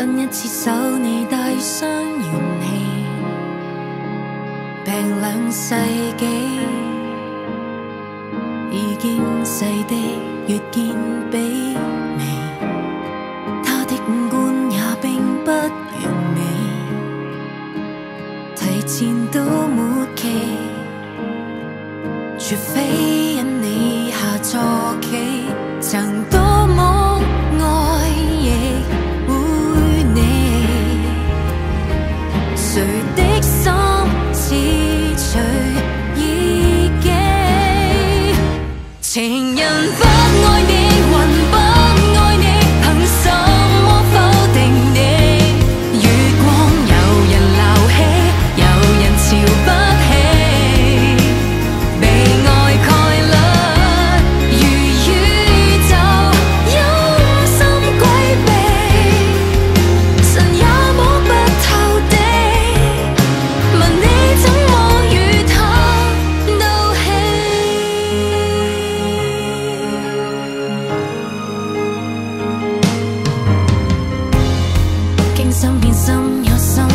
新一次手你大伤元气，病两世纪，已经逝的越见卑微，他的五官也并不完美，提前到末期，除非因你下坐骑。曾不爱你还不想变心有心